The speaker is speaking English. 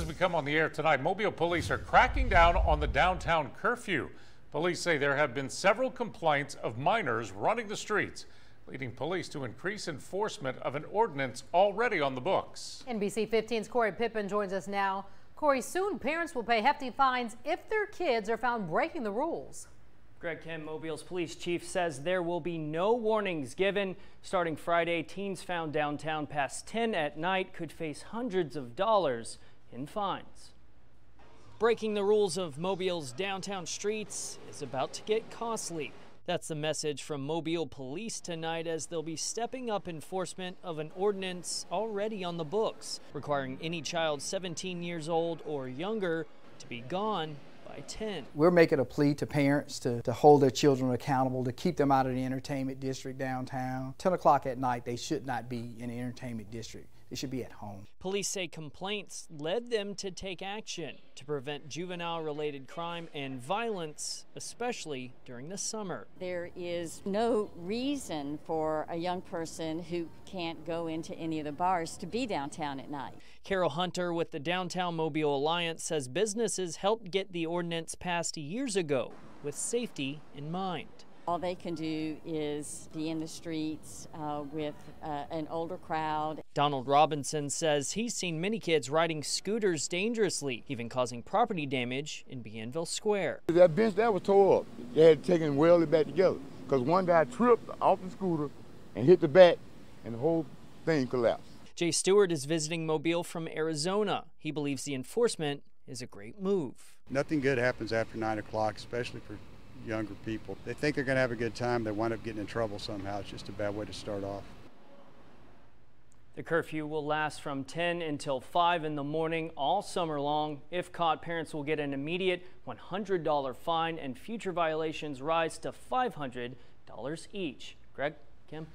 As we come on the air tonight, Mobile police are cracking down on the downtown curfew. Police say there have been several complaints of minors running the streets, leading police to increase enforcement of an ordinance already on the books. NBC 15's Corey Pippen joins us now. Corey, soon parents will pay hefty fines if their kids are found breaking the rules. Greg Kim, Mobile's police chief, says there will be no warnings given. Starting Friday, teens found downtown past 10 at night could face hundreds of dollars in fines. Breaking the rules of Mobile's downtown streets is about to get costly. That's the message from Mobile Police tonight as they'll be stepping up enforcement of an ordinance already on the books, requiring any child 17 years old or younger to be gone by 10. We're making a plea to parents to, to hold their children accountable, to keep them out of the entertainment district downtown. 10 o'clock at night, they should not be in the entertainment district. They should be at home. Police say complaints led them to take action to prevent juvenile related crime and violence, especially during the summer. There is no reason for a young person who can't go into any of the bars to be downtown at night. Carol Hunter with the Downtown Mobile Alliance says businesses helped get the ordinance passed years ago with safety in mind. All they can do is be in the streets uh, with uh, an older crowd. Donald Robinson says he's seen many kids riding scooters dangerously, even causing property damage in Bienville Square. That bench that was tore up. They had taken welded back together because one guy tripped off the scooter and hit the back, and the whole thing collapsed. Jay Stewart is visiting Mobile from Arizona. He believes the enforcement is a great move. Nothing good happens after 9 o'clock, especially for younger people. They think they're going to have a good time, they wind up getting in trouble somehow. It's just a bad way to start off. The curfew will last from 10 until 5 in the morning all summer long. If caught, parents will get an immediate $100 fine and future violations rise to $500 each. Greg, Kim?